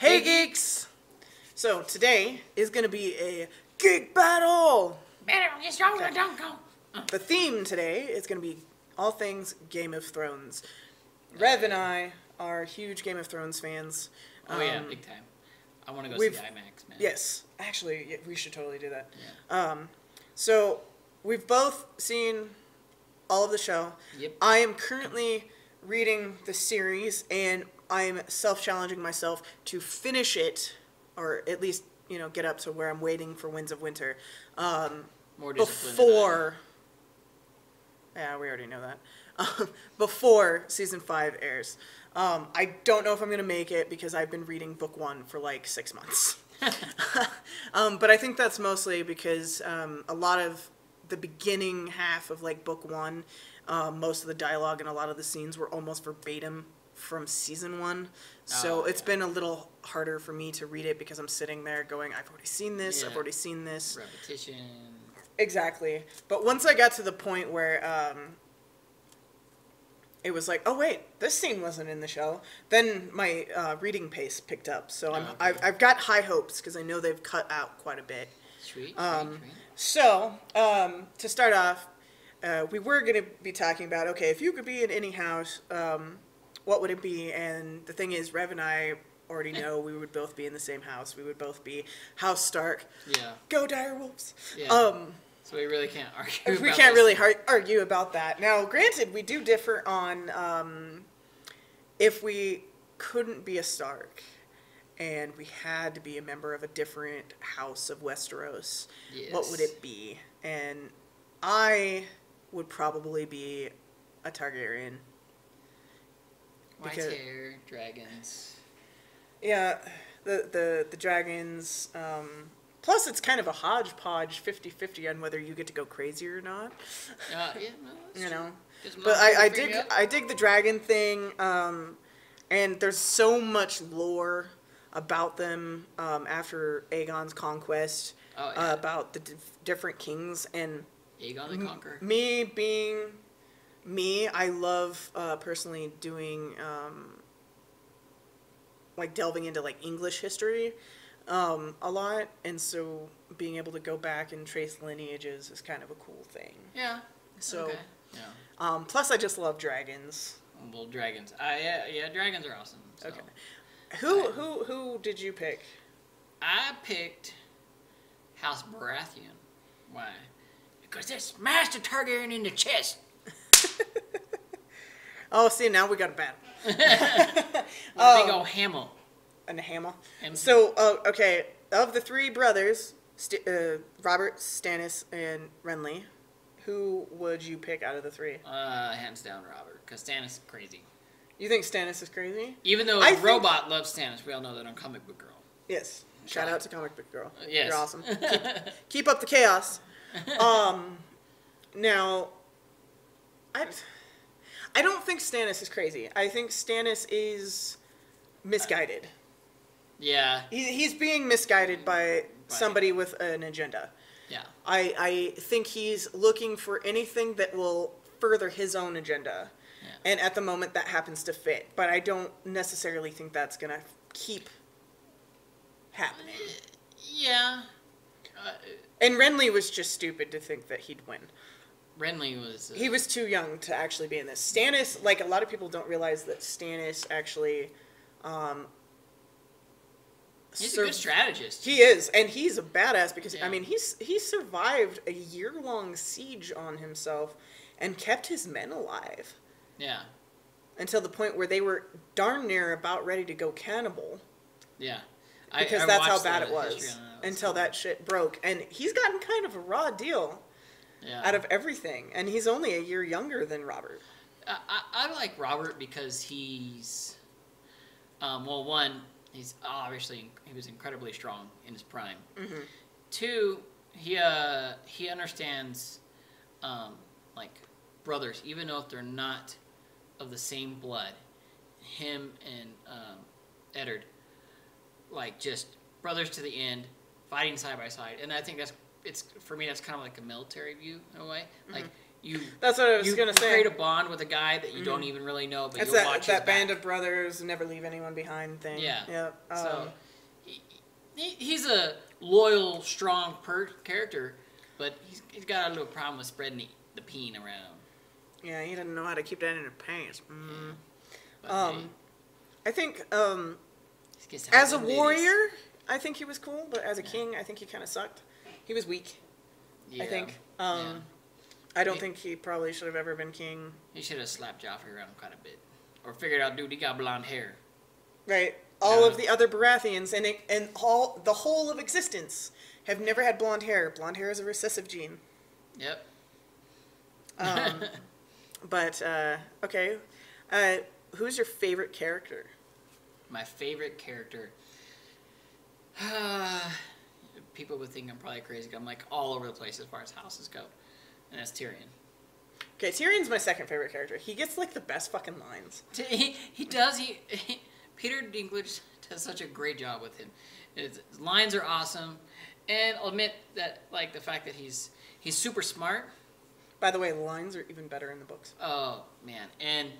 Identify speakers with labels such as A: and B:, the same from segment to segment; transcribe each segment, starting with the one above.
A: Hey geeks! So today is going to be a geek battle. Battle, you stronger, okay. don't go. The theme today is going to be all things Game of Thrones. Rev and I are huge Game of Thrones fans.
B: Oh yeah,
A: Um,
B: big time. I want to go see IMAX, man.
A: Yes, actually, yeah, we should totally do that.
B: Yeah.
A: Um, so we've both seen all of the show.
B: Yep.
A: I am currently reading the series, and I'm self-challenging myself to finish it, or at least you know get up to where I'm waiting for Winds of Winter. Um,
B: More disciplined than I am.
A: before. Yeah, we already know that. before season five airs. Um, I don't know if I'm gonna make it because I've been reading book one for like six months. um, but I think that's mostly because um, a lot of the beginning half of like book one, um, most of the dialogue and a lot of the scenes were almost verbatim from season one. So
B: Oh,
A: it's
B: yeah.
A: been a little harder for me to read it because I'm sitting there going, I've already seen this, I've already seen this.
B: Repetition.
A: Exactly. But once I got to the point where um, it was like, oh wait, this scene wasn't in the show, then my uh, reading pace picked up. So I'm,
B: Oh, okay.
A: I've, I've got high hopes because I know they've cut out quite a bit.
B: Sweet.
A: Um,
B: sweet, sweet.
A: So um, to start off, uh, we were going to be talking about okay, if you could be in any house, um, what would it be? And the thing is, Rev and I already know we would both be in the same house. We would both be House Stark.
B: Yeah.
A: Go Direwolves.
B: Yeah.
A: Um,
B: So we really can't argue.
A: we can't really har- argue about that. Now, granted, we do differ on um, if we couldn't be a Stark and we had to be a member of a different house of Westeros, Yes. what would it be? And I would probably be a Targaryen.
B: White hair, dragons.
A: Yeah, the the the dragons. Um, plus, it's kind of a hodgepodge, 50-50 on whether you get to go crazy or not.
B: Uh, yeah, no,
A: you know. But I, I dig. I dig the dragon thing, um, and there's so much lore about them um, after Aegon's conquest
B: Oh,
A: uh, about the different kings and
B: Aegon the Conqueror.
A: me being me. I love uh, personally doing um, like delving into like English history um, a lot, and so being able to go back and trace lineages is kind of a cool thing.
B: Yeah.
A: So.
B: Okay. Yeah.
A: Um, plus, I just love dragons.
B: Well, dragons. Uh, yeah, yeah, dragons are awesome. So.
A: Okay. Who
B: Right.
A: who who did you pick?
B: I picked House Baratheon. Why? Because they smashed a Targaryen in the chest.
A: Oh, see, now we got a battle
B: With a
A: Oh.
B: big old hammer.
A: and a hammer.
B: Ham-
A: So, uh, okay, of the three brothers, St- uh, Robert, Stannis, and Renly, who would you pick out of the three?
B: Uh, hands down, Robert. Because Stannis is crazy.
A: You think Stannis is crazy?
B: Even though
A: I
B: a
A: think-
B: robot loves Stannis, we all know that on Comic Book Girl.
A: Yes. Shout out to Comic Book Girl.
B: Uh, yes.
A: You're awesome. Keep, keep up the chaos. Um, now, I, I don't think Stannis is crazy. I think Stannis is misguided.
B: Yeah,
A: He, he's being misguided by somebody with an agenda.
B: yeah.
A: I, I think he's looking for anything that will further his own agenda.
B: Yeah.
A: And at the moment, that happens to fit. But I don't necessarily think that's going to keep happening.
B: Yeah. Uh,
A: And Renly was just stupid to think that he'd win.
B: Renly was. Uh,
A: He was too young to actually be in this. Stannis, like a lot of people don't realize that Stannis actually, um,
B: he's
A: sur-
B: a good strategist.
A: He is, and he's a badass because
B: Yeah.
A: I mean he's he survived a year long siege on himself, and kept his men alive
B: Yeah,
A: until the point where they were darn near about ready to go cannibal
B: yeah. I-
A: because
B: I
A: that's how bad
B: the
A: it was until that shit broke. And he's gotten kind of a raw deal
B: Yeah.
A: out of everything, and he's only a year younger than Robert.
B: I, I, like Robert because he's, um, well, one, he's obviously he was incredibly strong in his prime.
A: Mhm.
B: Two, he uh, he understands, um, like brothers, even though if they're not of the same blood. Him and um, Eddard, like just brothers to the end, fighting side by side, and I think that's it's for me that's kind of like a military view in a way. Like you
A: That's what I was
B: you,
A: gonna
B: you
A: say.
B: create a bond with a guy that you don't even really know, but
A: It's
B: you'll
A: that
B: watch
A: that band of brothers never leave anyone behind thing.
B: Yeah.
A: Yep. Um,
B: So he, he, he's a loyal, strong per character, but he's, he's got a little problem with spreading the, the peen around.
A: yeah, he doesn't know how to keep that in his pants. Mm.
B: But
A: Um,
B: hey,
A: I think um,
B: he gets to
A: as a
B: have them ladies.
A: warrior, I think he was cool, but as a king, I think he kind of sucked. He was weak.
B: Yeah.
A: I think. Um,
B: yeah.
A: I don't
B: He-
A: think he probably should have ever been king.
B: He should have slapped Joffrey around quite a bit, or figured out, dude, he got blonde hair.
A: Right. All
B: Yeah.
A: of the other Baratheons and it, and all the whole of existence have never had blonde hair. Blonde hair is a recessive gene.
B: Yep.
A: Um, but uh, okay, uh, who's your favorite character?
B: My favorite character. People would think I'm probably crazy. I'm like all over the place as far as houses go, and that's Tyrion.
A: Okay, Tyrion's my second favorite character. He gets like the best fucking lines.
B: He, he does. He, he Peter Dinklage does such a great job with him. His, lines are awesome, and I'll admit that like the fact that he's he's super smart.
A: By the way, the lines are even better in the books.
B: Oh man, and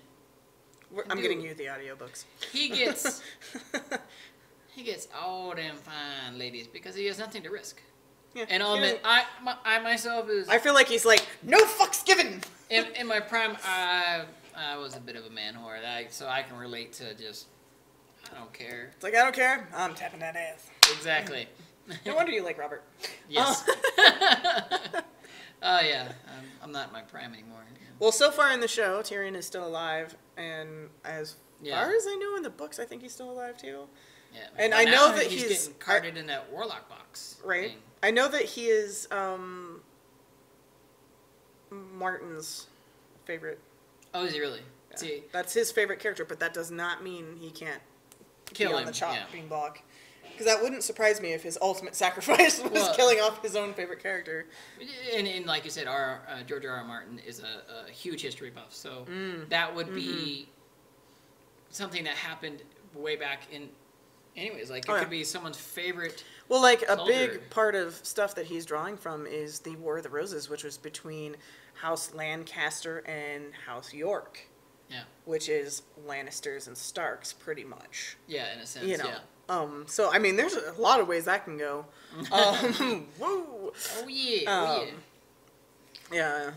A: We're, I'm
B: Dude.
A: getting you the audiobooks.
B: he gets he gets all them fine ladies because he has nothing to risk.
A: Yeah,
B: And I'll admit, I my, I myself is
A: I feel like he's like no fucks given.
B: in, in my prime. I I was a bit of a man whore, I, so I can relate to just I don't care
A: It's like I don't care. I'm tapping that ass.
B: exactly.
A: No wonder you like Robert.
B: Yes. Uh. oh yeah, I'm, I'm not in my prime anymore.
A: Well, so far in the show, Tyrion is still alive, and as
B: Yeah.
A: far as I know in the books, I think he's still alive too.
B: Yeah.
A: And I know that
B: he's,
A: he's-
B: getting carted in that warlock box.
A: Right.
B: thing.
A: I know that he is um, Martin's favorite.
B: Oh, is he really?
A: Yeah.
B: See,
A: That's his favorite character, but that does not mean he can't
B: Kill
A: be on
B: him,
A: the
B: yeah.
A: chopping block. Because that wouldn't surprise me if his ultimate sacrifice was
B: Well-
A: killing off his own favorite character.
B: and, and like you said, our uh, George R. R. Martin is a, a huge history buff, so
A: Mm.
B: that would be
A: Mm-hmm.
B: something that happened way back in. Anyways, like it
A: Oh, yeah.
B: could be someone's favorite.
A: Well, like a
B: Soldier.
A: big part of stuff that he's drawing from is the War of the Roses, which was between House Lancaster and House York,
B: Yeah.
A: which is Lannisters and Starks, pretty much.
B: Yeah, in a sense.
A: You know.
B: Yeah.
A: Um. So I mean, there's a lot of ways that can go. Um. whoa.
B: Oh yeah. oh
A: Um, Yeah.
B: yeah.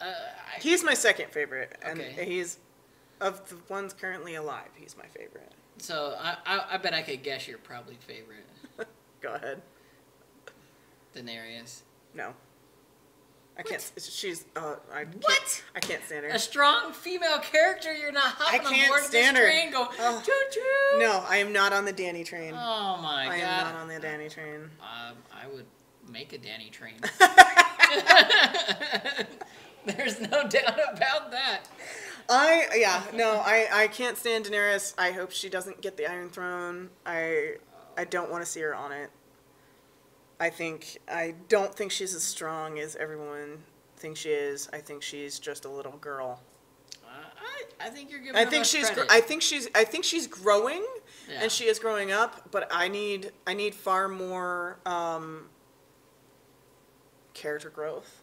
B: Uh, I,
A: He's my second favorite, and
B: Okay.
A: he's of the ones currently alive. He's my favorite.
B: So I, I I bet I could guess your probably favorite
A: Go ahead.
B: Daenerys.
A: No. I can't. She's. Uh. I can't,
B: What?
A: I can't stand her.
B: A strong female character. You're not hopping
A: I can't
B: on board
A: stand
B: this
A: her.
B: train. Go
A: Oh.
B: choo choo.
A: No, I am not on the Danny train.
B: Oh my
A: I
B: god.
A: I am not on the Danny train.
B: Um, I would make a Danny train. There's no doubt about that.
A: I yeah no I I can't stand Daenerys. I hope she doesn't get the Iron Throne. I I don't want to see her on it. I think I don't think she's as strong as everyone thinks she is. I think she's just a little girl.
B: Uh, I, I think you're giving.
A: I
B: her
A: think she's
B: credit.
A: I think she's I think she's growing
B: Yeah.
A: and she is growing up, but I need I need far more um character growth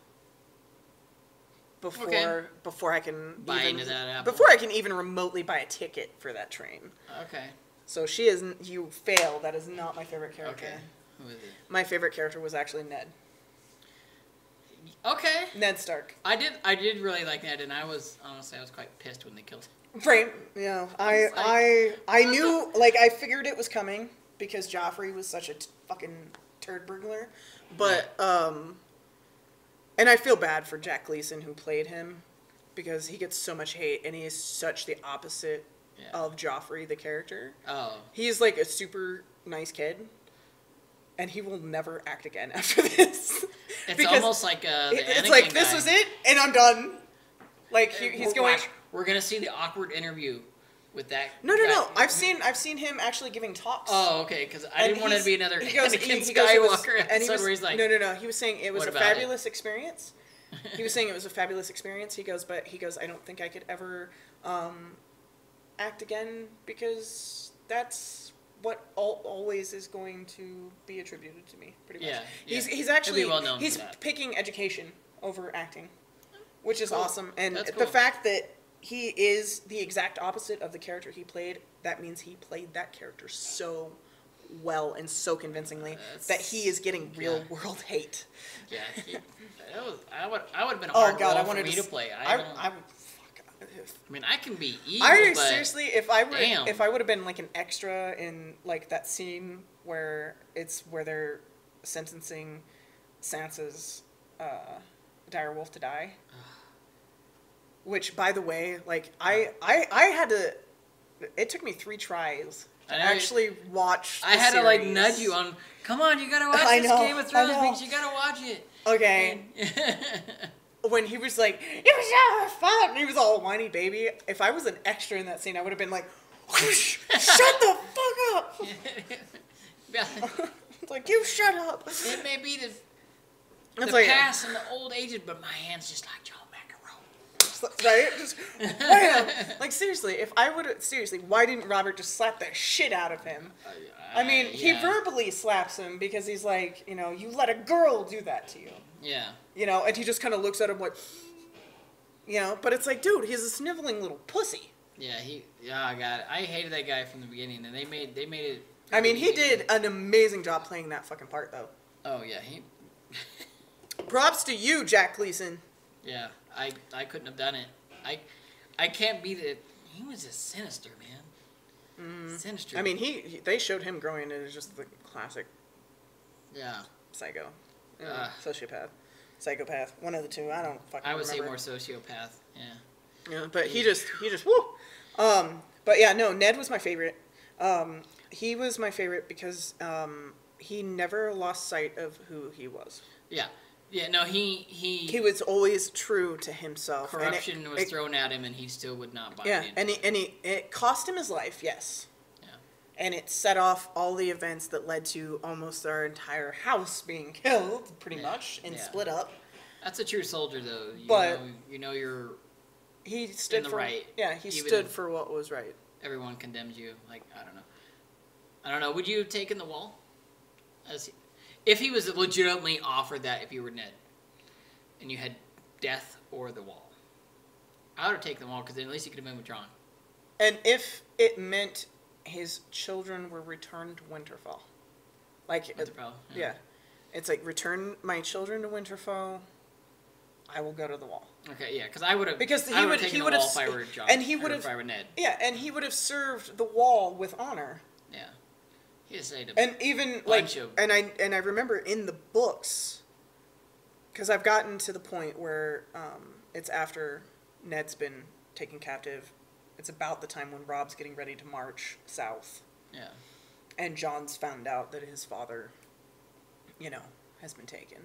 A: before
B: Okay.
A: before I can
B: Buy
A: even,
B: into that apple.
A: before I can even remotely buy a ticket for that train.
B: Okay.
A: So she is you fail. That is not my favorite character.
B: Okay. Who is it?
A: My favorite character was actually Ned.
B: Okay.
A: Ned Stark.
B: I did. I did really like Ned, and I was honestly, I was quite pissed when they killed him.
A: Right. Yeah. I
B: It's like-
A: I I knew like I figured it was coming because Joffrey was such a t- fucking turd burglar, but um, and I feel bad for Jack Gleeson who played him because he gets so much hate and he is such the opposite
B: Yeah.
A: of Joffrey the character.
B: Oh.
A: He's like a super nice kid. And he will never act again after this.
B: It's almost like uh, the
A: it's like this
B: guy.
A: was it, and I'm done. Like he, he's
B: We're-
A: going.
B: watch, we're gonna see the awkward interview with that.
A: No, no,
B: guy.
A: no. I've seen I've seen him actually giving talks.
B: Oh, okay. Because I
A: And
B: didn't want it to be another
A: he goes-
B: Anakin
A: he- he goes, was-
B: Skywalker
A: and he was-
B: where he's like,
A: no, no, no. He was saying it was a
B: about it?"
A: fabulous experience. He was saying it was a fabulous experience. He goes, but he goes, I don't think I could ever um, act again because that's what al- always is going to be attributed to me. Pretty much.
B: Yeah,
A: He's
B: yeah.
A: he's
B: He'll
A: actually
B: well known
A: he's picking education over acting. which is
B: Cool.
A: awesome. And
B: That's
A: the fact that he is the exact opposite of the character he played, that means he played that character so well and so convincingly that he is getting real
B: yeah.
A: world hate.
B: Yeah, he, that was, I would I would have been a
A: oh, God,
B: role
A: I
B: for
A: wanted
B: me
A: to,
B: to play.
A: I,
B: I,
A: I. Fuck.
B: I mean, I can be evil,
A: I
B: but
A: seriously, if I were,
B: damn.
A: if I would have been like an extra in like that scene where it's where they're sentencing Sansa's uh, dire wolf to die. Which, by the way, like I, I, I had to. It took me three tries to
B: I
A: actually watch.
B: I had to like nudge you on. Come on, you gotta watch
A: I
B: this
A: know,
B: Game of Thrones,
A: know.
B: You gotta watch it.
A: Okay, when he was like, "It was our fault," and he was all whiny baby. If I was an extra in that scene, I would have been like, "Shut the fuck up!" Like you shut up.
B: it may be the,
A: It's
B: the
A: like-
B: past and the old ages, but my hands just like John.
A: right? Just wham! Like seriously, if I would seriously, why didn't Robert just slap the shit out of him? I mean, he
B: yeah.
A: verbally slaps him because he's like, you know, you let a girl do that to you,
B: Yeah.
A: you know, and he just kind of looks at him like, you know, but it's like, dude, he's a sniveling little pussy.
B: Yeah, he. Yeah, I got it. I hated that guy from the beginning, and they made they made it.
A: I mean, he did an amazing job playing that fucking part, though.
B: Oh yeah, he.
A: Props to you, Jack Gleeson.
B: Yeah, I I couldn't have done it. I I can't be the. He was just sinister, man. Sinister.
A: Mm-hmm. I mean, he, he they showed him growing into just the classic
B: yeah.
A: psycho, know, sociopath, psychopath, one of the two. I don't fucking.
B: I would say more sociopath. Yeah.
A: Yeah, but he just he just woo. Um, but yeah, no, Ned was my favorite. Um, he was my favorite because um, he never lost sight of who he was.
B: Yeah. Yeah. No, he he.
A: He was always true to himself. and it-
B: corruption was
A: it-
B: thrown at him, and he still would not buy
A: Yeah,
B: it.
A: and he, and he, it cost him his life, yes.
B: Yeah.
A: And it set off all the events that led to almost our entire house being killed, pretty
B: Yeah,
A: much, and
B: yeah.
A: split up.
B: That's a true soldier, though. You
A: But-
B: know, you know, you're
A: He stood
B: the
A: for
B: right,
A: Yeah, he stood for what was right.
B: everyone condemns you. Like I don't know. I don't know. Would you have taken the wall? As if he was legitimately offered that if you were Ned, and you had death or the wall, I would have taken the wall because then at least he could have been with withdrawn.
A: And if it meant his children were returned to Winterfell, like
B: Winterfell,
A: yeah. it's like return my children to Winterfell, I will go to the wall.
B: Okay, yeah, because I would have
A: Because he would- he would have
B: if I
A: s-
B: were John,
A: and he would have-
B: Ned.
A: Yeah, and he would have served the wall with honor.
B: He has saved him.
A: And even like,
B: of-
A: and I and I remember in the books, because I've gotten to the point where um, it's after Ned's been taken captive. It's about the time when Robb's getting ready to march south,
B: yeah,
A: and Jon's found out that his father, you know, has been taken,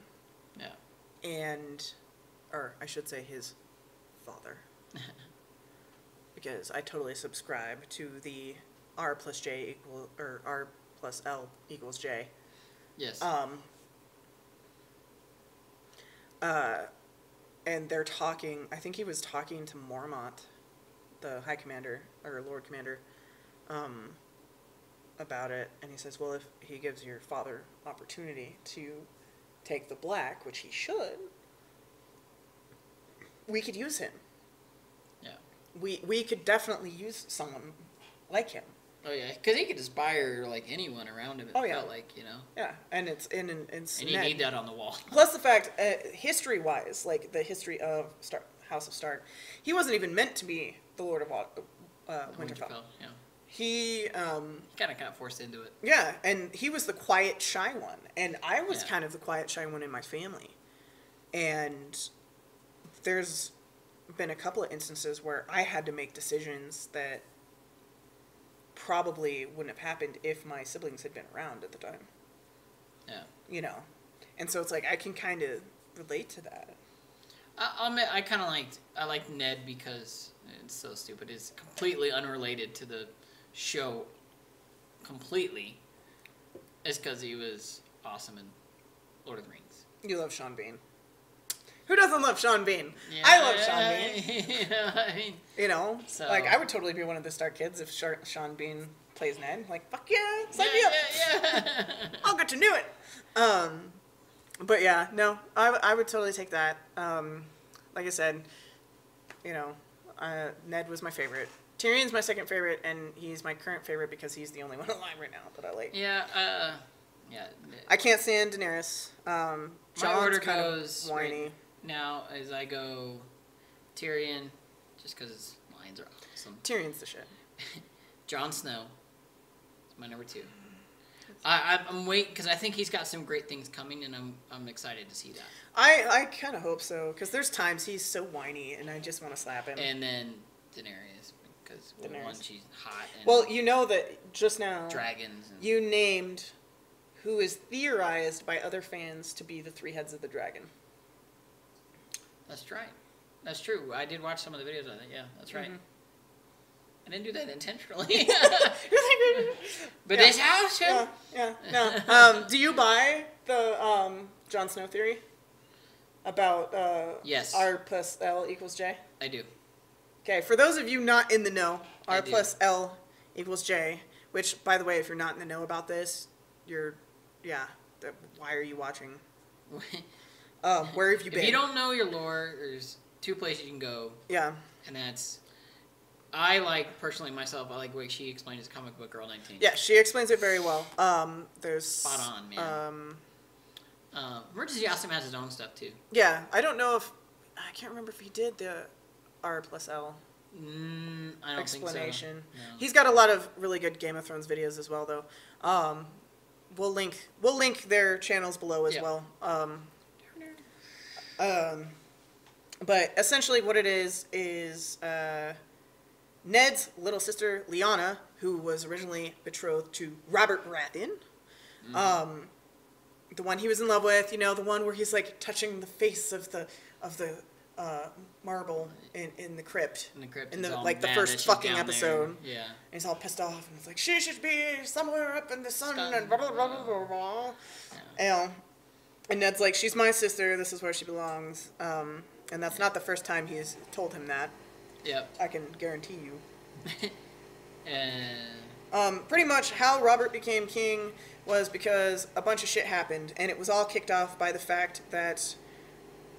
B: yeah,
A: and, or I should say his father, because I totally subscribe to the R plus J equal or R plus L equals J.
B: yes,
A: Um, uh, and they're talking. I think he was talking to Mormont, the High Commander or Lord Commander, um, about it. And he says, "Well, if he gives your father opportunity to take the black, which he should, we could use him.
B: yeah.
A: We we could definitely use someone like him.
B: Oh yeah, because he could just inspire like anyone around him. It
A: Oh, yeah.
B: felt like you know,
A: Yeah, and it's in and it's
B: and you
A: Ned.
B: need that on the wall.
A: Plus the fact, uh, history wise, like the history of Star- House of Stark, he wasn't even meant to be the Lord of Wa- uh, Winterfell.
B: yeah.
A: He, um,
B: Kind of got forced into it.
A: yeah, and he was the quiet, shy one, and I was
B: Yeah.
A: kind of the quiet, shy one in my family. And there's been a couple of instances where I had to make decisions that probably wouldn't have happened if my siblings had been around at the time.
B: Yeah.
A: You know, and so it's like I can kind of relate to that.
B: I, I'll admit, I kind of liked I liked Ned because it's so stupid. It's completely unrelated to the show. Completely. It's because he was awesome in Lord of the Rings.
A: You love Sean Bean. Who doesn't love Sean Bean? I love Sean Bean.
B: you know, I mean,
A: You know,
B: So-
A: like I would totally be one of the Stark kids if Sean Bean plays Ned. Like fuck yeah, sign
B: yeah,
A: me up.
B: yeah, yeah.
A: I'll get to do it. Um, but yeah, no, I would totally take that. Um, like I said, you know, uh, Ned was my favorite. Tyrion's my second favorite, and he's my current favorite because he's the only one alive right now that I like.
B: Yeah, uh, yeah.
A: I can't stand Daenerys. Um,
B: My order
A: kind
B: goes
A: of whiny.
B: right now as I go Tyrion, just because his lines are awesome.
A: Tyrion's the shit.
B: Jon Snow is my number two. I, I'm waiting because I think he's got some great things coming, and I'm I'm excited to see that.
A: I, I kind of hope so because there's times he's so whiny and I just want to slap him.
B: And then Daenerys, because well, one she's hot and
A: well, you know that just now
B: dragons. And,
A: you named who is theorized by other fans to be the three heads of the dragon.
B: That's right. That's true. I did watch some of the videos of it. Yeah, that's right.
A: Mhm.
B: I didn't do that intentionally. but
A: Yeah.
B: this house,
A: yeah, yeah, no. Um, do you buy the um, Jon Snow theory about uh,
B: Yes.
A: R plus L equals J?
B: I do.
A: Okay, for those of you not in the know, R plus L equals J, which, by the way, if you're not in the know about this, you're, yeah, th- why are you watching? Um, where have you been?
B: if you don't know your lore, there's two places you can go,
A: Yeah,
B: and that's I like personally myself. I like the way she explained his comic book Girl 19.
A: yeah, she explains it very well. Um, there's
B: Spot on, man.
A: Um,
B: Uh, Emergency Awesome has his own stuff too.
A: yeah, I don't know if I can't remember if he did the R plus L
B: Mm, I don't
A: explanation.
B: think so. No.
A: He's got a lot of really good Game of Thrones videos as well, though. Um, we'll link we'll link their channels below as
B: Yeah.
A: well. Um, um, but essentially, what it is is uh, Ned's little sister Lyanna, who was originally betrothed to Robert Baratheon,
B: Mm-hmm.
A: um, the one he was in love with. You know, the one where he's like touching the face of the of the uh, marble in, in the crypt.
B: in the crypt.
A: in the- like the first fucking episode.
B: There. Yeah.
A: And he's all pissed off, and it's like she should be somewhere up in the sun,
B: Sun.
A: and blah blah blah blah blah. blah.
B: Yeah.
A: And, and Ned's like, she's my sister. This is where she belongs. Um, and that's not the first time he's told him that.
B: Yep.
A: I can guarantee you.
B: And
A: Um, pretty much how Robert became king was because a bunch of shit happened, and it was all kicked off by the fact that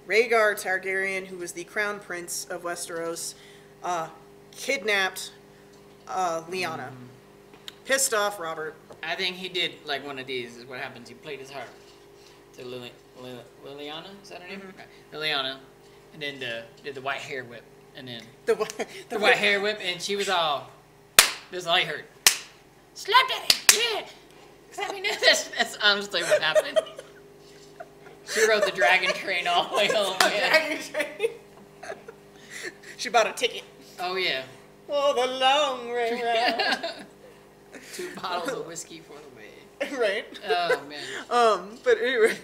A: Rhaegar Targaryen, who was the crown prince of Westeros, uh, kidnapped uh, Lyanna. Pissed off Robert.
B: I think he did like one of these. Is what happens. He played his heart to Lily, Lily, Liliana. Is that her name?
A: Mm-hmm.
B: Liliana, and then the did the white hair whip, and then
A: The, wa-
B: the white hair whip, and she was all this I heard. Slap daddy, yeah. 'Cause I mean that's that's honestly what happened. She rode the dragon train all the way home.
A: Train. she bought a ticket.
B: Oh yeah.
A: Oh, the long way round.
B: Two bottles of whiskey for the.
A: right.
B: Oh man.
A: Um, but anyway.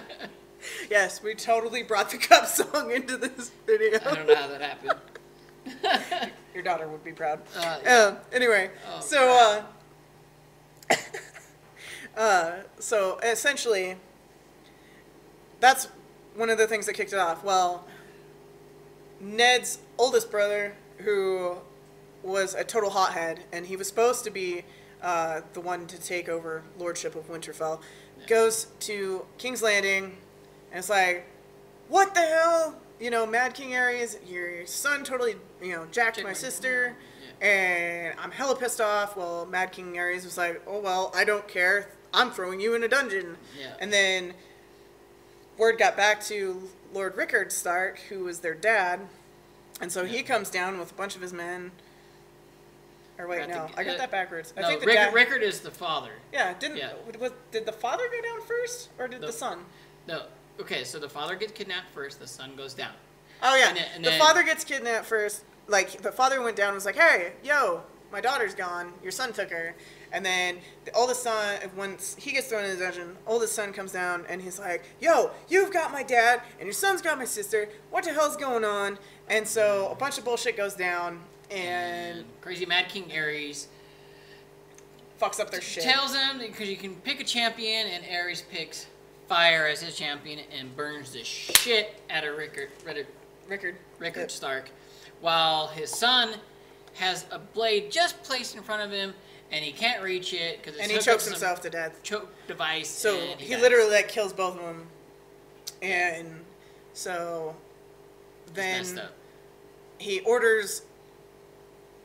A: yes, we totally brought the cup song into this video.
B: I don't know how that happened.
A: Your daughter would be proud.
B: Uh, yeah.
A: Uh, anyway,
B: Oh,
A: so uh, uh, so essentially, that's one of the things that kicked it off. Well, Ned's oldest brother, who was a total hothead, and he was supposed to be uh, the one to take over lordship of Winterfell, goes to King's Landing, and it's like, what the hell? You know, Mad King Aerys, your son totally, you know, jacked my sister, and I'm hella pissed off. Well, Mad King Aerys was like, oh well, I don't care. I'm throwing you in a dungeon.
B: Yeah.
A: And then word got back to Lord Rickard Stark, who was their dad, and so he comes down with a bunch of his men. Or wait, no,
B: the-
A: I got
B: uh,
A: that backwards. I
B: no,
A: think the
B: Rickard. Rickard is the father.
A: yeah, didn't
B: Yeah.
A: Was, did the father go down first, or did
B: No.
A: the son?
B: No. Okay, so the father gets kidnapped first. The son goes down.
A: Oh yeah,
B: And and
A: the
B: then-
A: father gets kidnapped first. Like the father went down and was like, "Hey, yo, my daughter's gone. Your son took her." And then the oldest son, once he gets thrown in the dungeon, oldest son comes down and he's like, "Yo, you've got my dad, and your son's got my sister. What the hell's going on?" And so a bunch of bullshit goes down and
B: crazy Mad King Aerys
A: fucks up their shit.
B: tells him because you can pick a champion, and Aerys picks fire as his champion and burns the shit out of Rickard, Rickard,
A: Rickard.
B: Rickard
A: Yep.
B: Stark, while his son has a blade just placed in front of him, and he can't reach it because
A: And he chokes himself to death.
B: choke device.
A: So he
B: dies.
A: literally like kills both of them, and so then he orders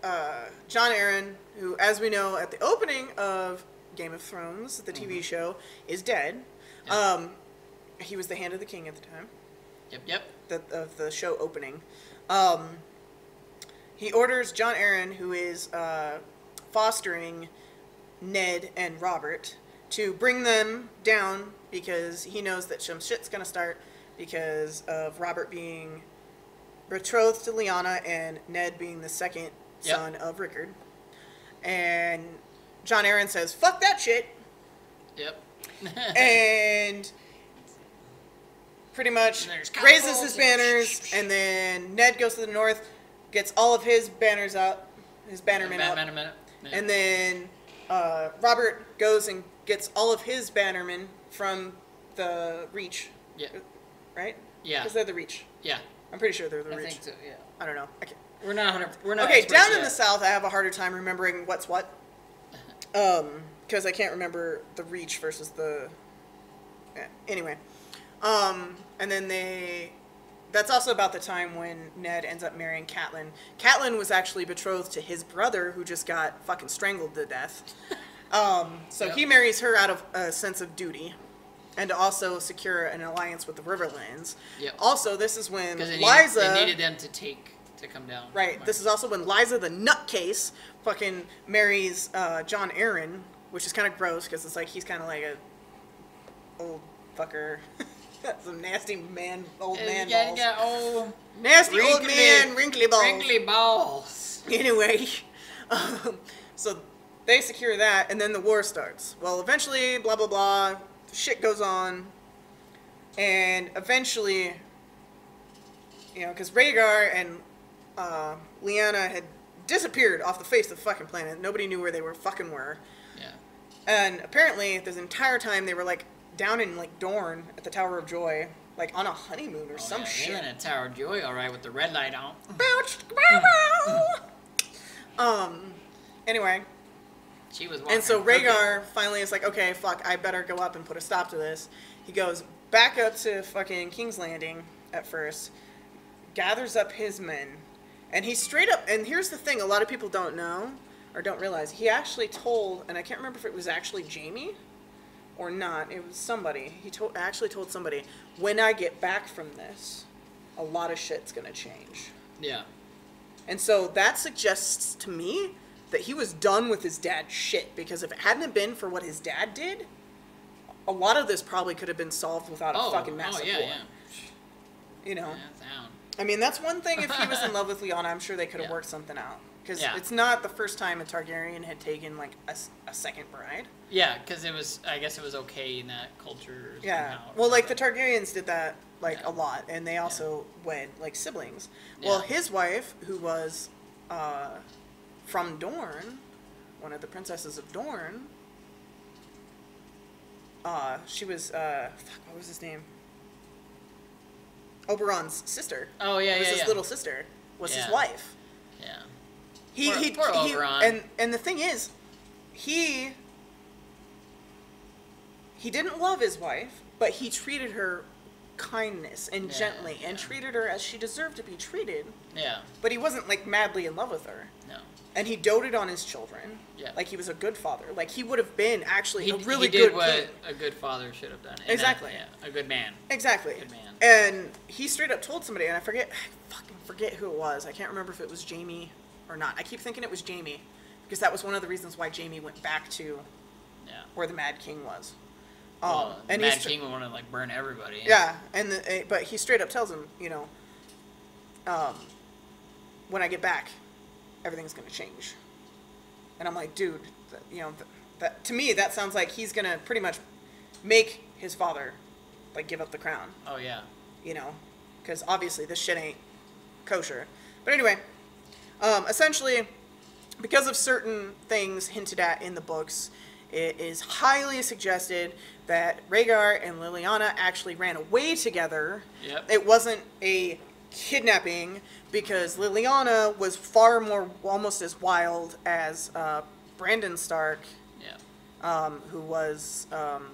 A: uh, Jon Arryn, who, as we know, at the opening of Game of Thrones, the TV show, is dead.
B: Mm-hmm.
A: Um, he was the Hand of the King at the time,
B: Yep, yep.
A: the, of the show opening. Um, he orders Jon Arryn, who is uh, fostering Ned and Robert, to bring them down because he knows that some shit's gonna start because of Robert being betrothed to Lyanna and Ned being the second
B: Yep.
A: son of Rickard. And Jon Arryn says, "Fuck that shit,"
B: Yep.
A: and pretty much
B: And
A: raises his banners, and then Ned goes to the north, gets all of his banners up, his bannermen up, and then uh, Robert goes and gets all of his bannermen from the Reach,
B: yeah,
A: right?
B: Yeah.
A: because they're the Reach.
B: yeah.
A: I'm pretty sure they're the
B: I
A: Reach.
B: think so. Yeah.
A: I don't know. I can't.
B: We're not hundred. We're not.
A: Okay, down in the south, I have a harder time remembering what's what. Um, because I can't remember the reach versus the. yeah, Anyway, um, and then they. That's also about the time when Ned ends up marrying Catelyn. Catelyn was actually betrothed to his brother, who just got fucking strangled to death. Um, so
B: Yep.
A: he marries her out of a sense of duty, and to also secure an alliance with the Riverlands.
B: Yep.
A: Also, this is when
B: they,
A: Lysa.
B: needed, they needed them to take to come down.
A: Right. This is also when Lysa the nutcase fucking marries uh, Jon Arryn, which is kind of gross because it's like he's kind of like a old fucker, Got some nasty man, old man
B: yeah,
A: balls,
B: yeah. Oh,
A: nasty old man, wrinkly balls.
B: wrinkly balls.
A: Anyway, um, so they secure that, and then the war starts. Well, eventually, blah blah blah, shit goes on, and eventually, you know, because Rhaegar and uh, Lyanna had disappeared off the face of the fucking planet. Nobody knew where they were fucking were,
B: Yeah.
A: and apparently, this entire time they were like down in like Dorne at the Tower of Joy, like on a honeymoon or
B: Oh,
A: some
B: yeah,
A: shit.
B: In a Tower of Joy, all right, with the red light on.
A: Um. Anyway,
B: She was. Walking
A: and so. Rhaegar finally is like, okay, fuck, I better go up and put a stop to this. He goes back up to fucking King's Landing at first, gathers up his men, and he straight up. And here's the thing: a lot of people don't know or don't realize he actually told, and I can't remember if it was actually Jaime or not. It was somebody. He told actually told somebody when I get back from this, a lot of shit's gonna change.
B: Yeah.
A: And so that suggests to me that he was done with his dad's shit because if it hadn't been for what his dad did, a lot of this probably could have been solved without a
B: Oh.
A: fucking massive
B: oh yeah,
A: war.
B: yeah.
A: You know,
B: Yeah.
A: I mean that's one thing. If he was in love with Lyanna, I'm sure they could have
B: Yeah.
A: worked something out because
B: Yeah.
A: it's not the first time a Targaryen had taken like a second bride.
B: Yeah, because it was. I guess it was okay in that culture.
A: Yeah. Well, like the Targaryens did that like
B: Yeah.
A: a lot, and they also wed like siblings. Well, his wife, who was uh, from Dorne, one of the princesses of Dorne, uh, she was uh, fuck, what was his name? Oberyn's sister.
B: Oh yeah,
A: It was
B: yeah,
A: his
B: yeah.
A: little sister. Was his wife.
B: Yeah.
A: He
B: Poor-
A: he,
B: poor
A: he
B: Oberyn.
A: and and the thing is, he he didn't love his wife, but he treated her kindness and
B: Yeah,
A: gently and treated her as she deserved to be treated.
B: Yeah.
A: But he wasn't like madly in love with her.
B: No.
A: And he doted on his children.
B: Yeah.
A: Like he was a good father. Like he would have been actually
B: He,
A: a really
B: he did
A: good
B: what
A: king.
B: a good father should have done. That-
A: Exactly.
B: yeah, a good man.
A: Exactly.
B: Good man.
A: And he straight up told somebody, and I forget, I fucking forget who it was. I can't remember if it was Jaime or not. I keep thinking it was Jaime because that was one of the reasons why Jaime went back to
B: Yeah.
A: where the Mad King was. Um,
B: Well,
A: and
B: Mad King would want to like burn everybody.
A: yeah, and the, eh, but he straight up tells him, you know, um, when I get back, everything's gonna change. And I'm like, dude, th- you know, th- that to me that sounds like he's gonna pretty much make his father like give up the crown
B: Oh yeah.
A: you know, because obviously this shit ain't kosher. But anyway, um, essentially, because of certain things hinted at in the books, it is highly suggested that Rhaegar and Liliana actually ran away together.
B: Yep.
A: It wasn't a kidnapping because Liliana was far more, almost as wild as uh, Brandon Stark
B: Yeah.
A: um, who was um,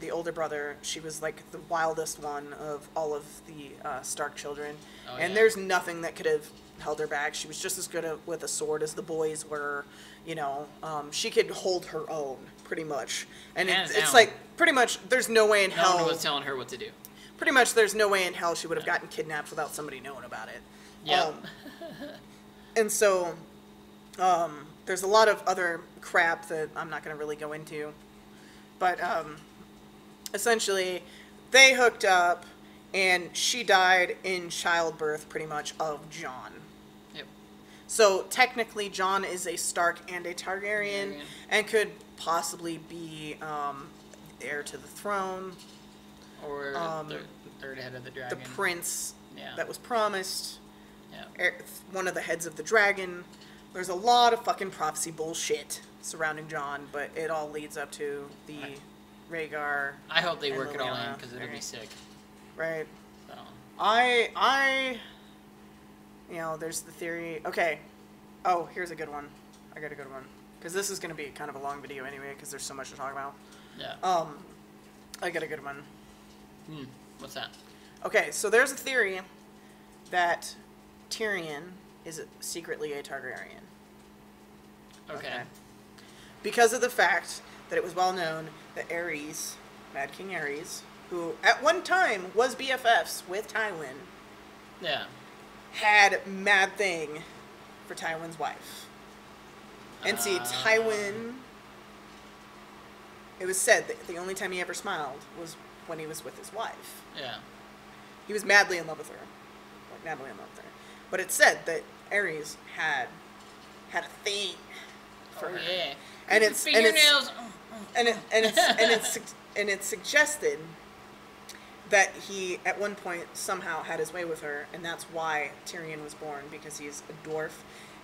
A: the older brother, she was like the wildest one of all of the uh, Stark children,
B: Oh,
A: and
B: yeah.
A: there's nothing that could have held her back. She was just as good a, with a sword as the boys were. You know, um, she could hold her own pretty much, and
B: Hands
A: it's, it's
B: down.
A: like pretty much there's no way in
B: No
A: hell.
B: one was telling her what to do.
A: Pretty much there's no way in hell she would have gotten kidnapped without somebody knowing about it.
B: Yeah.
A: Um, and so um, there's a lot of other crap that I'm not going to really go into. But um, essentially, they hooked up, and she died in childbirth, pretty much, of Jon.
B: Yep.
A: So technically, Jon is a Stark and a Targaryen,
B: Targaryen.
A: and could possibly be um, heir to the throne,
B: Or
A: Um,
B: the third head of the dragon.
A: the prince
B: Yeah.
A: that was promised.
B: yeah.
A: er- one of the heads of the dragon. There's a lot of fucking prophecy bullshit surrounding Jon, but it all leads up to the
B: Right.
A: Rhaegar,
B: I hope they work it all in because it'll be sick.
A: right?
B: So.
A: I I you know, there's the theory. Okay. Oh, here's a good one. I got a good one because this is going to be kind of a long video anyway because there's so much to talk about.
B: Yeah.
A: Um I got a good one.
B: Hmm. What's that?
A: Okay, so there's a theory that Tyrion is secretly a Targaryen.
B: Okay.
A: because of the fact that it was well known that Aerys, Mad King Aerys, who at one time was BFFs with Tywin,
B: Yeah.
A: had mad thing for Tywin's wife. And see,
B: Ah.
A: Tywin, it was said that the only time he ever smiled was when he was with his wife.
B: Yeah.
A: He was madly in love with her, like madly in love with her. But it said that Aerys had had a thing for
B: oh
A: her.
B: yeah.
A: And it's- and it's-
B: fingernails.
A: and it, and it's and it's and it's suggested that he at one point somehow had his way with her, and that's why Tyrion was born because he's a dwarf.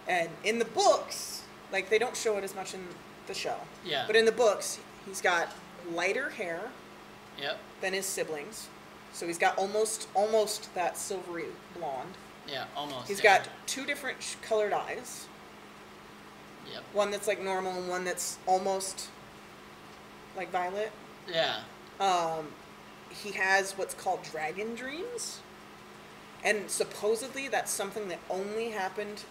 A: And in the books, like they don't show it as much in the show,
B: Yeah.
A: but in the books, he's got lighter hair
B: Yep.
A: than his siblings, so he's got almost almost that silvery blonde.
B: Yeah. Almost.
A: He's
B: yeah.
A: got two different sh- colored eyes,
B: Yep.
A: one that's like normal and one that's almost like violet.
B: Yeah.
A: Um, he has what's called dragon dreams, and supposedly that's something that only happened,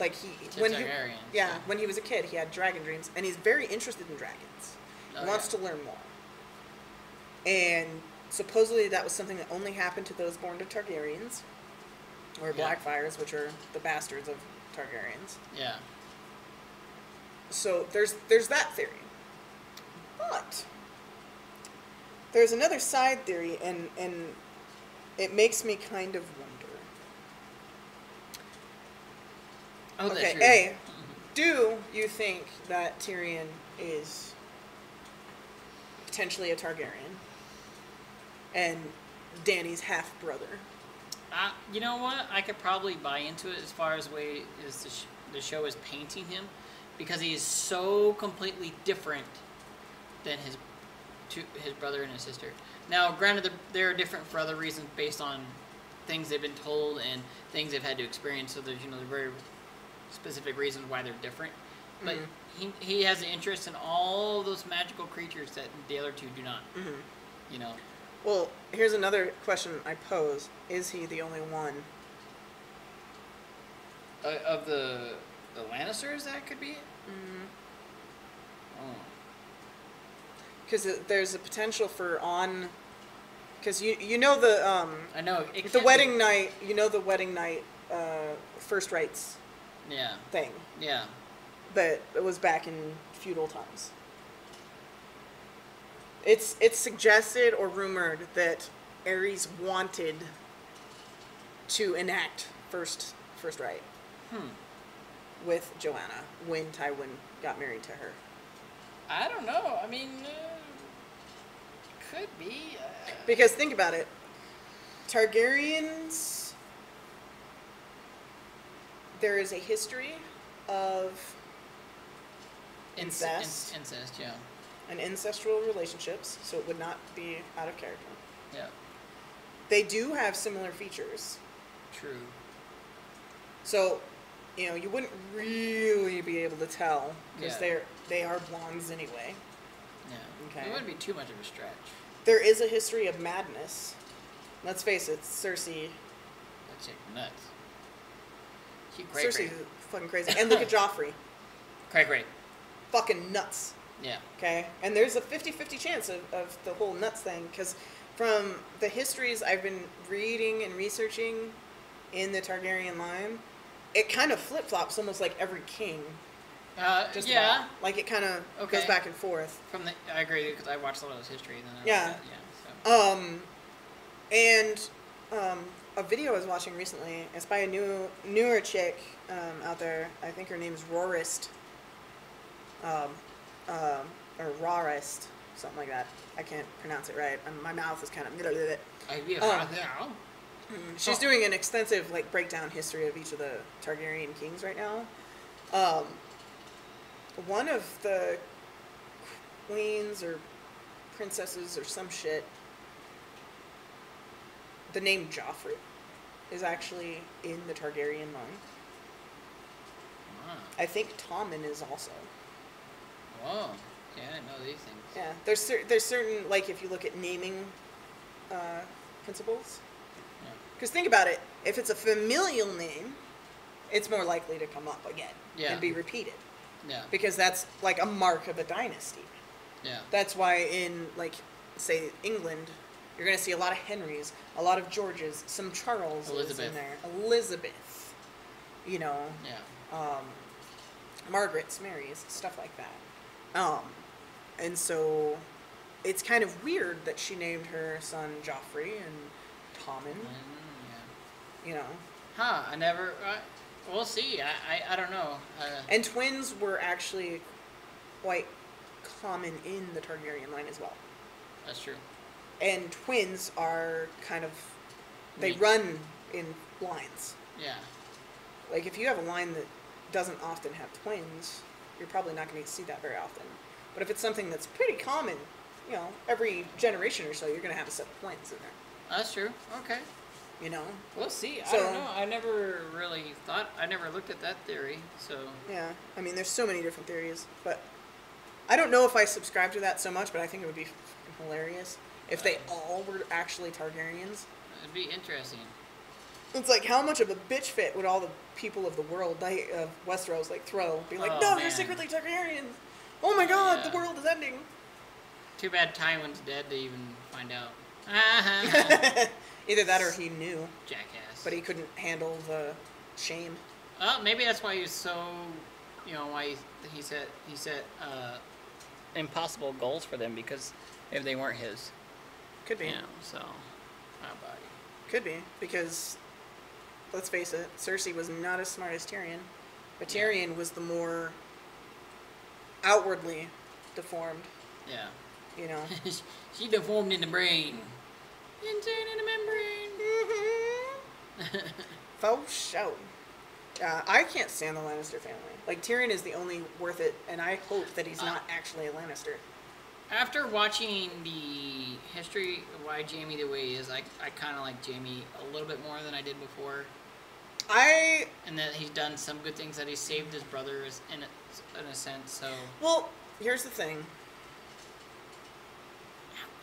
A: like he when he, yeah,
B: yeah.
A: when he was a kid, he had dragon dreams, and he's very interested in dragons.
B: Oh,
A: he wants
B: yeah.
A: to learn more, and supposedly that was something that only happened to those born to Targaryens, or
B: Yeah.
A: Blackfires, which are the bastards of Targaryens.
B: Yeah.
A: So there's there's that theory. But there's another side theory and and it makes me kind of wonder.
B: Oh,
A: okay. A, mm-hmm. do you think that Tyrion is potentially a Targaryen? And Danny's half brother.
B: Uh, you know what? I could probably buy into it as far as the way is the, sh- the show is painting him, because he is so completely different than his two, his brother and his sister. Now, granted, they're, they're different for other reasons based on things they've been told and things they've had to experience. So there's you know very specific reasons why they're different. But he, he has an interest in all those magical creatures that the other two do not. You know.
A: Well, here's another question I pose. Is he the only one?
B: Uh, of the the Lannisters, that could be it. Oh.
A: Because there's a potential for on. Because you you know the um
B: I know. It
A: the
B: can't be-
A: wedding night you know the wedding night uh first rites
B: Yeah.
A: thing
B: Yeah.
A: But that was back in feudal times. It's it's suggested or rumored that Aerys wanted to enact first first rite
B: Hmm.
A: with Joanna when Tywin got married to her.
B: I don't know. I mean, uh, could be. Uh,
A: Because think about it, Targaryens. There is a history of incest.
B: in- incest. Yeah.
A: An ancestral relationships, so it would not be out of character.
B: Yeah.
A: They do have similar features,
B: True.
A: so you know you wouldn't really be able to tell because
B: Yeah.
A: they're they are blondes anyway.
B: Yeah.
A: Okay.
B: It wouldn't be too much of a stretch.
A: there is a history of madness. Let's face it, Cersei.
B: That's chick nuts. She cray
A: Cersei's fucking crazy. And look at Joffrey.
B: Cray cray.
A: Fucking nuts.
B: Yeah.
A: Okay? And there's a 50 50 chance of, of the whole nuts thing because from the histories I've been reading and researching in the Targaryen line, it kind of flip flops almost like every king.
B: Uh,
A: Just
B: yeah.
A: about. Like it kind of goes back and forth.
B: From the, I agree because I watched a lot of his history. And then
A: Yeah.
B: that, yeah. So.
A: Um, and um, a video I was watching recently. It's by a new newer chick um, out there. I think her name is Rawrist. Um, um, or Rawrist, something like that. I can't pronounce it right. Um, my mouth is kind of. Um,
B: yeah.
A: She's doing an extensive like breakdown history of each of the Targaryen kings right now. Um, one of the queens or princesses or some shit. The name Joffrey is actually in the Targaryen line.
B: Wow.
A: I think Tommen is also.
B: Whoa. Yeah, I know these things.
A: Yeah, there's cer- there's certain like if you look at naming uh, principles.
B: Yeah.
A: Because think about it, if it's a familial name, it's more likely to come up again
B: Yeah.
A: and be repeated
B: Yeah.
A: because that's like a mark of a dynasty.
B: Yeah.
A: That's why in like say England, you're gonna see a lot of Henrys, a lot of Georges, some Charles in
B: Elizabeth.
A: there, Elizabeth, you know,
B: Yeah.
A: um, Margaret's, Mary's, stuff like that. Um, and so it's kind of weird that she named her son Joffrey and Tommen,
B: Mm,
A: you know.
B: Huh. I never. Uh, we'll see. I, I, I don't know. Uh,
A: And twins were actually quite common in the Targaryen line as well.
B: that's true.
A: And twins are kind of they
B: Neat.
A: run in lines.
B: Yeah.
A: Like if you have a line that doesn't often have twins, you're probably not going to see that very often. But if it's something that's pretty common, you know, every generation or so, you're going to have a set of twins in there.
B: That's true. Okay.
A: You know,
B: We'll see. I don't know. I never really thought. I never looked at that theory. So.
A: yeah. I mean, there's so many different theories, but I don't know if I subscribe to that so much. But I think it would be hilarious if they all were actually Targaryens.
B: It'd be interesting.
A: It's like how much of a bitch fit would all the people of the world, like, of Westeros, like throw? Be like,
B: Oh,
A: no,
B: man.
A: you're secretly Targaryens. Oh my god,
B: Yeah.
A: the world is ending.
B: Too bad Tywin's dead to even find out.
A: Either that or he knew,
B: Jackass.
A: but he couldn't handle the shame.
B: Well, maybe that's why he's so. You know why he, he set he set uh, impossible goals for them because if they weren't his,
A: Could be.
B: you know. So, about it?
A: Could be because, let's face it, Cersei was not as smart as Tyrion, but Tyrion was the more outwardly deformed.
B: Yeah.
A: You know.
B: she deformed in the brain. Insane in the membrane.
A: Faux show. Uh, I can't stand the Lannister family. Like Tyrion is the only worth it, and I hope that he's
B: Uh,
A: not actually a Lannister.
B: After watching the history of why Jaime the way he is, I, I kind of like Jaime a little bit more than I did before.
A: I
B: And that he's done some good things, that he saved his brothers in a, in a sense, so.
A: well, here's the thing,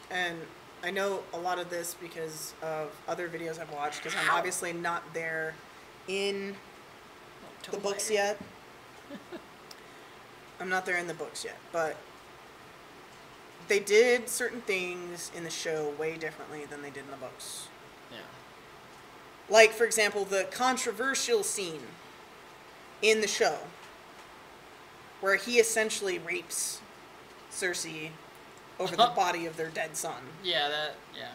A: and I know a lot of this because of other videos I've watched. Because I'm obviously not there in the books yet. I'm not there in the books yet, but they did certain things in the show way differently than they did in the books.
B: Yeah.
A: Like, for example, the controversial scene in the show where he essentially rapes Cersei over the body of their dead son.
B: Yeah, that, yeah.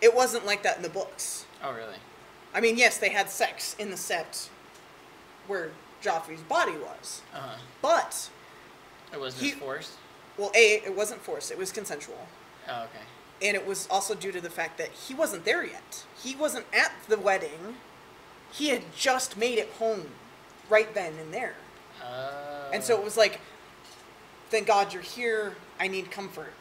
A: It wasn't like that in the books.
B: Oh, really?
A: I mean, yes, they had sex in the sept where Joffrey's body was,
B: Uh huh.
A: but,
B: It wasn't
A: He-
B: his force?
A: Well, A, it wasn't forced, it was consensual.
B: Oh, okay.
A: And it was also due to the fact that he wasn't there yet. He wasn't at the wedding. He had just made it home right then and there.
B: Uh,
A: And so it was like, thank God you're here. I need comfort,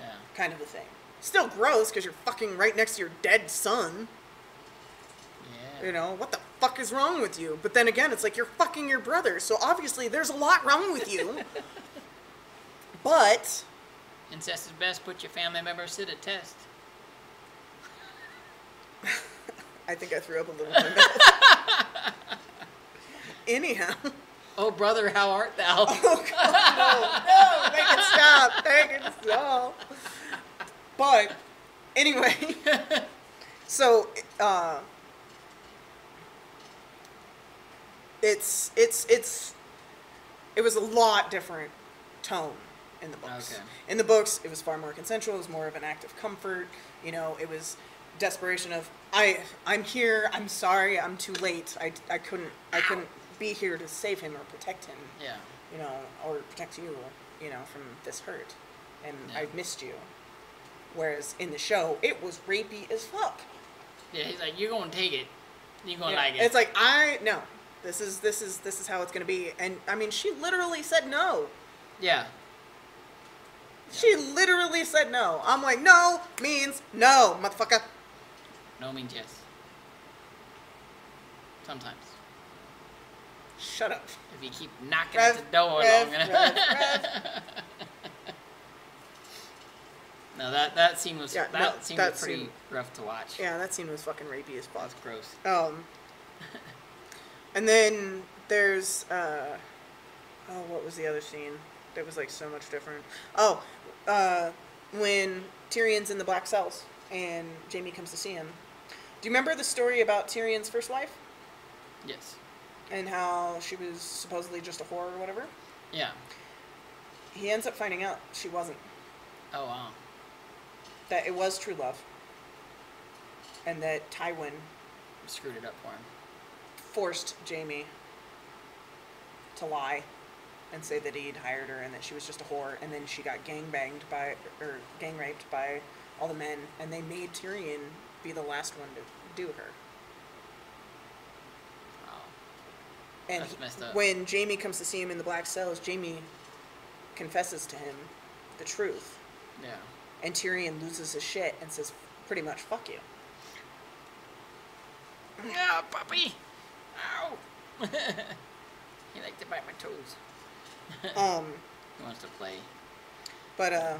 B: Yeah.
A: kind of a thing. Still gross because you're fucking right next to your dead son.
B: Yeah.
A: You know, what the fuck is wrong with you? But then again, it's like you're fucking your brother. So obviously there's a lot wrong with you. but
B: Incest is best. Put your family members to the test.
A: I think I threw up a little in. Anyhow.
B: Oh, brother, how art thou?
A: Oh God, no, no, make it stop, make it stop. But anyway, so uh, it's it's it's it was a lot different tone in the books.
B: Okay.
A: In the books, it was far more consensual. It was more of an act of comfort. You know, it was desperation of I I'm here. I'm sorry. I'm too late. I, I couldn't I couldn't be here to save him or protect him
B: yeah.
A: you know, or protect you, you know, from this hurt. And
B: Yeah.
A: I missed you. Whereas in the show, it was rapey as fuck.
B: Yeah, he's like, you're gonna take it. You're gonna
A: Yeah.
B: like it.
A: It's like I no, this is this is this is how it's gonna be. And I mean, she literally said no.
B: yeah.
A: She literally said no. I'm like, no means no, motherfucker.
B: No means yes. Sometimes.
A: Shut up.
B: If you keep knocking
A: Rev,
B: at the door
A: Rev,
B: long enough.
A: Rev, Rev.
B: no, that that scene was
A: Yeah,
B: that
A: no,
B: scene
A: that
B: was pretty
A: scene-
B: rough to watch.
A: Yeah, that scene was fucking rapey as fuck.
B: That's gross.
A: Um, and then there's uh, oh, what was the other scene? That was like so much different. Oh, uh, when Tyrion's in the black cells and Jaime comes to see him. Do you remember the story about Tyrion's first wife
B: Yes.
A: and how she was supposedly just a whore or whatever?
B: Yeah.
A: He ends up finding out she wasn't.
B: Oh wow.
A: That it was true love. And that Tywin
B: Screwed it up for him.
A: forced Jaime to lie and say that he'd hired her and that she was just a whore, and then she got gang banged by or gang raped by all the men, and they made Tyrion be the last one to do her.
B: Wow.
A: And
B: That's
A: he-
B: messed up.
A: when Jaime comes to see him in the black cells, Jaime confesses to him the truth,
B: Yeah.
A: and Tyrion loses his shit and says, pretty much, "Fuck you."
B: No, puppy. Ow. he liked to bite my toes.
A: Um,
B: He wants to play.
A: But uh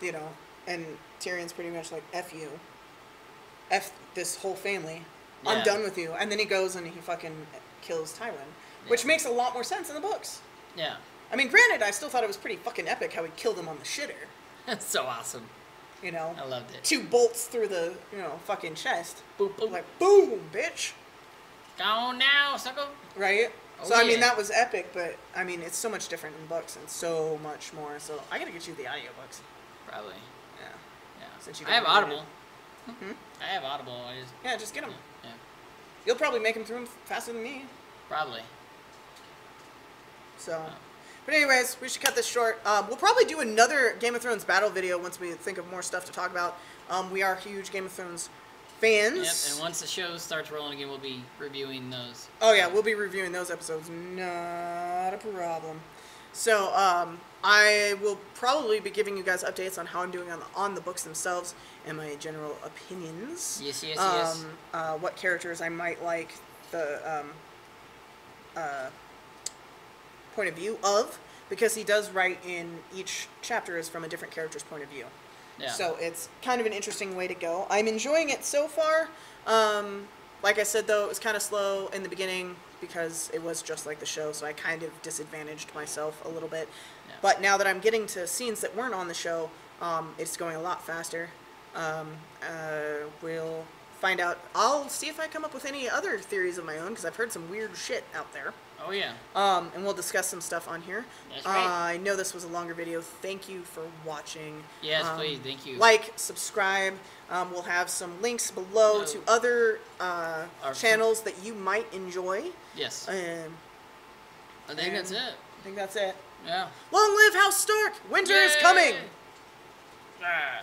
A: you know, and Tyrion's pretty much like F you. F this whole family. I'm done with you. And then he goes and he fucking kills Tywin. Which makes a lot more sense in the books.
B: Yeah.
A: I mean, granted, I still thought it was pretty fucking epic how he killed him on the shitter.
B: That's so awesome.
A: You know?
B: I loved it.
A: Two bolts through the, you know, fucking chest.
B: Boop, boop.
A: Like, boom, bitch.
B: Go on now, sucker.
A: Right?
B: Oh,
A: so, I mean, that was epic, but, I mean, it's so much different in books and so much more. So, I gotta get you the audiobooks.
B: Probably.
A: Yeah.
B: Yeah.
A: Since you
B: I have Audible.
A: Hmm?
B: I have Audible. I just
A: Yeah, just get them.
B: yeah.
A: You'll probably make them through 'em faster than me.
B: Probably.
A: So, but anyways, we should cut this short. Um, we'll probably do another Game of Thrones battle video once we think of more stuff to talk about. Um, we are huge Game of Thrones fans.
B: Yep. And once the show starts rolling again, we'll be reviewing those.
A: Oh yeah, we'll be reviewing those episodes. Not a problem. So um, I will probably be giving you guys updates on how I'm doing on the on the books themselves and my general opinions.
B: Yes, yes,
A: um,
B: yes.
A: Uh, what characters I might like the um, uh, point of view of, because he does write in each chapter is from a different character's point of view.
B: Yeah.
A: So it's kind of an interesting way to go. I'm enjoying it so far. Um, like I said, though, it was kind of slow in the beginning because it was just like the show, so I kind of disadvantaged myself a little bit.
B: Yeah.
A: But now that I'm getting to scenes that weren't on the show, um, it's going a lot faster. Um, uh, we'll find out. I'll see if I come up with any other theories of my own because I've heard some weird shit out there.
B: Oh yeah.
A: Um, and we'll discuss some stuff on here.
B: That's
A: Uh. I know this was a longer video. Thank you for watching.
B: Yes,
A: Um,
B: please. Thank you.
A: Like, subscribe. Um, we'll have some links below
B: No.
A: to other uh, channels that you might enjoy.
B: Yes.
A: Um,
B: I think that's it.
A: I think that's it.
B: Yeah.
A: Long live House Stark! Winter is coming!
B: Ah.